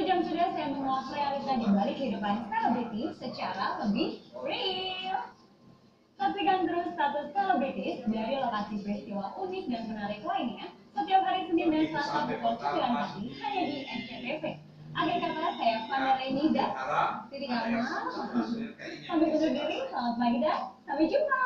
Jam sudah saya mengulas realita di balik kehidupan selebritis secara lebih real. Saksikan terus status selebritis dari lokasi peristiwa unik dan menarik lainnya setiap hari Senin dan Selasa pukul 9 pagi hanya di SCTV. Akhir kata saya Fanda Renida, titik Kamal. Sampai undur diri, selamat pagi dan sampai jumpa.